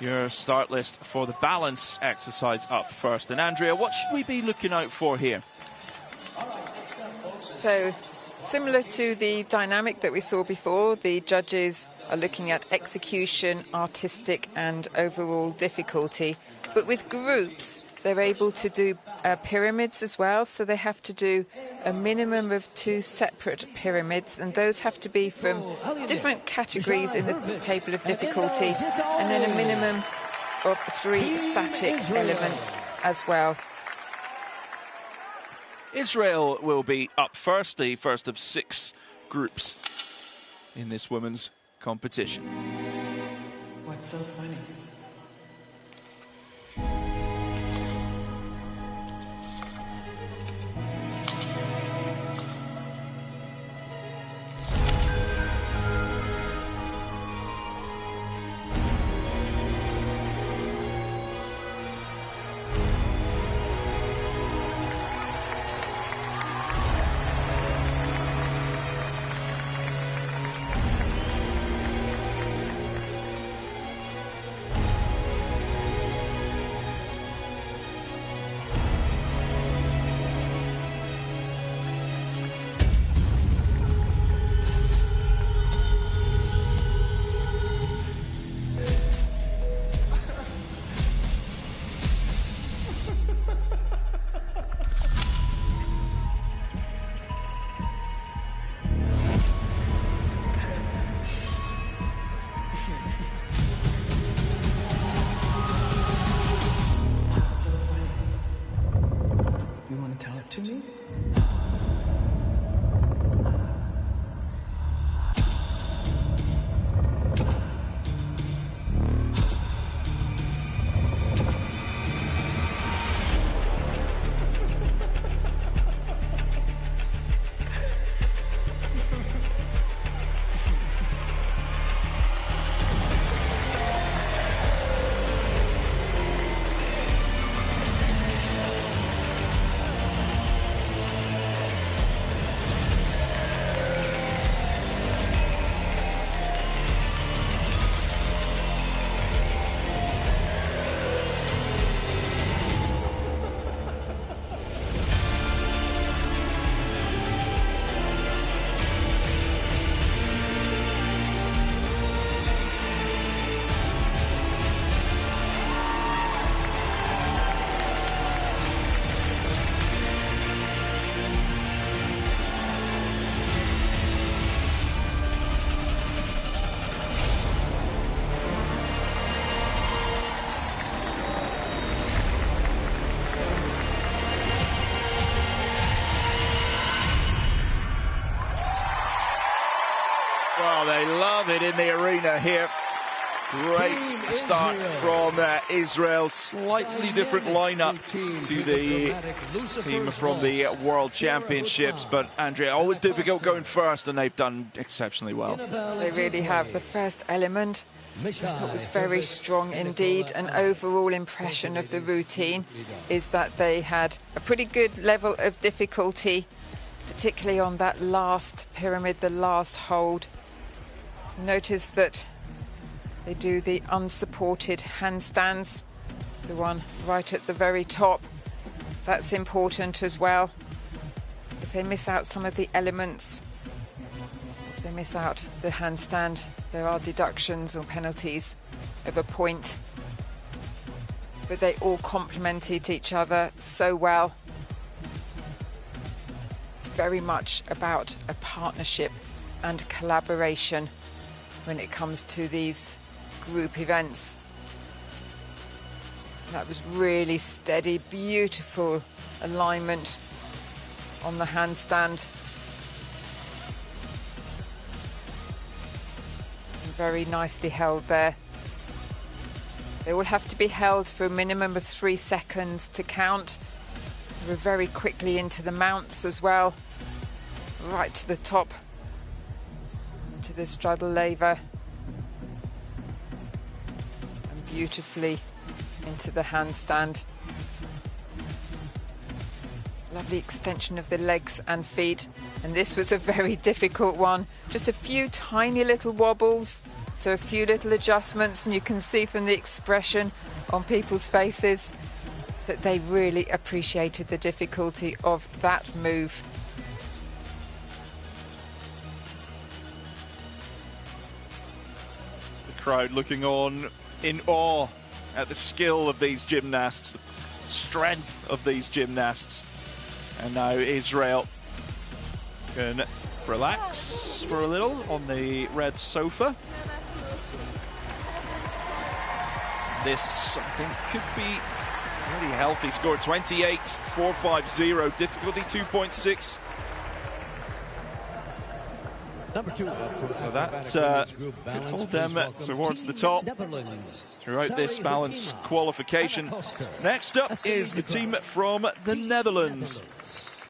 your start list for the balance exercise up first. And Andrea, what should we be looking out for here? So, similar to the dynamic that we saw before, the judges are looking at execution, artistic, and overall difficulty. But with groups, they're able to do uh, pyramids as well, so they have to do a minimum of two separate pyramids, and those have to be from different categories in the table of difficulty, and then a minimum of three static elements as well. Israel will be up first, the first of six groups in this women's competition. What's so funny? To me? Well, they love it in the arena here. Great start from uh, Israel. Slightly different lineup to the team from the World Championships. But Andrea, always difficult going first, and they've done exceptionally well. They really have. The first element I thought was very strong indeed. An overall impression of the routine is that they had a pretty good level of difficulty, particularly on that last pyramid, the last hold. You notice that they do the unsupported handstands, the one right at the very top. That's important as well. If they miss out some of the elements, if they miss out the handstand, there are deductions or penalties of a point. But they all complemented each other so well. It's very much about a partnership and collaboration when it comes to these group events. That was really steady, beautiful alignment on the handstand. Very nicely held there. They all have to be held for a minimum of three seconds to count. We're very quickly into the mounts as well, right to the top, into the straddle lever, and beautifully into the handstand. Lovely extension of the legs and feet. And this was a very difficult one. Just a few tiny little wobbles So a few little adjustments, and you can see from the expression on people's faces that they really appreciated the difficulty of that move. Crowd looking on in awe at the skill of these gymnasts, the strength of these gymnasts. And now Israel can relax for a little on the red sofa. This, I think, could be a pretty healthy score. 28 450, difficulty 2.6. Number two, So that uh, could hold them towards the top. Throughout this balance qualification. Next up is the team from the Netherlands.